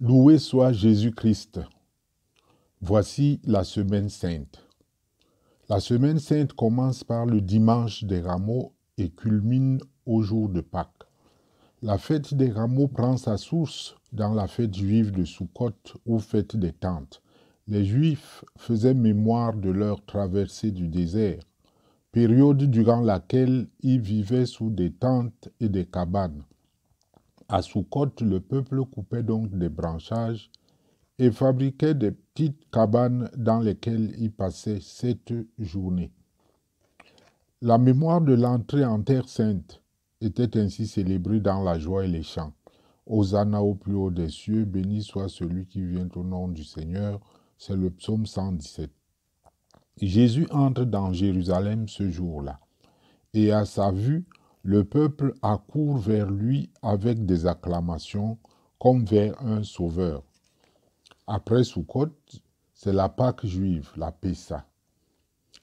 Loué soit Jésus-Christ. Voici la semaine sainte. La semaine sainte commence par le dimanche des rameaux et culmine au jour de Pâques. La fête des rameaux prend sa source dans la fête juive de Sukkot ou fête des tentes. Les Juifs faisaient mémoire de leur traversée du désert, période durant laquelle ils vivaient sous des tentes et des cabanes. À Soukot, le peuple coupait donc des branchages et fabriquait des petites cabanes dans lesquelles il passait sept journées. La mémoire de l'entrée en Terre sainte était ainsi célébrée dans la joie et les chants. Hosanna au plus haut des cieux, béni soit celui qui vient au nom du Seigneur. C'est le psaume 117. Jésus entre dans Jérusalem ce jour-là, et à sa vue, le peuple accourt vers lui avec des acclamations comme vers un sauveur. Après Sukkot, c'est la Pâque juive, la Pessa.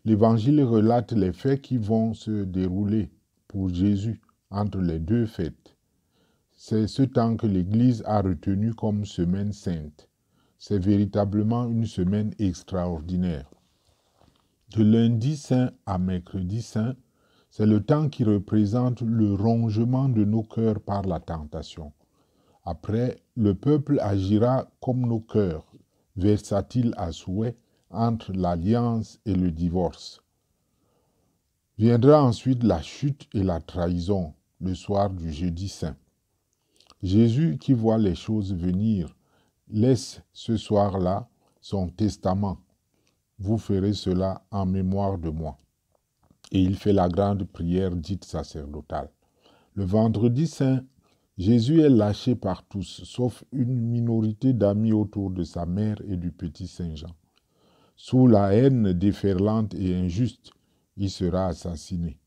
L'Évangile relate les faits qui vont se dérouler pour Jésus entre les deux fêtes. C'est ce temps que l'Église a retenu comme semaine sainte. C'est véritablement une semaine extraordinaire. De lundi saint à mercredi saint, c'est le temps qui représente le rongement de nos cœurs par la tentation. Après, le peuple agira comme nos cœurs, versatile à souhait entre l'alliance et le divorce. Viendra ensuite la chute et la trahison le soir du jeudi saint. Jésus, qui voit les choses venir, laisse ce soir-là son testament. Vous ferez cela en mémoire de moi et il fait la grande prière dite sacerdotale. Le vendredi saint, Jésus est lâché par tous, sauf une minorité d'amis autour de sa mère et du petit Saint Jean. Sous la haine déferlante et injuste, il sera assassiné.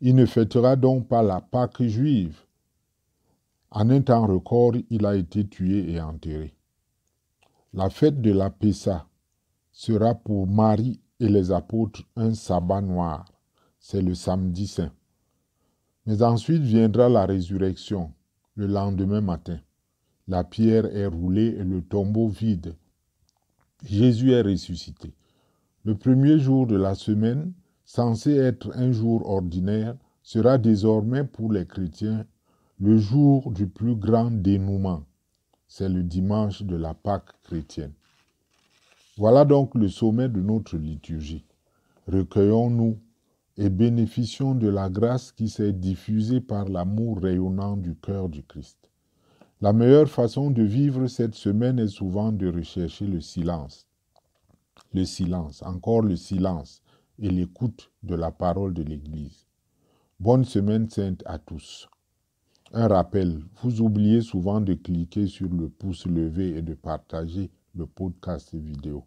Il ne fêtera donc pas la Pâque juive. En un temps record, il a été tué et enterré. La fête de la Pessa sera pour Marie et les apôtres un sabbat noir c'est le samedi saint. Mais ensuite viendra la résurrection, le lendemain matin. La pierre est roulée et le tombeau vide. Jésus est ressuscité. Le premier jour de la semaine, censé être un jour ordinaire, sera désormais pour les chrétiens le jour du plus grand dénouement. C'est le dimanche de la Pâque chrétienne. Voilà donc le sommet de notre liturgie. Recueillons-nous et bénéficions de la grâce qui s'est diffusée par l'amour rayonnant du cœur du Christ. La meilleure façon de vivre cette semaine est souvent de rechercher le silence. Le silence, encore le silence et l'écoute de la parole de l'Église. Bonne semaine sainte à tous. Un rappel, vous oubliez souvent de cliquer sur le pouce levé et de partager le podcast vidéo.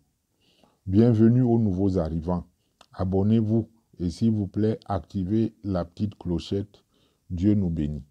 Bienvenue aux nouveaux arrivants. Abonnez-vous et s'il vous plaît, activez la petite clochette. Dieu nous bénit.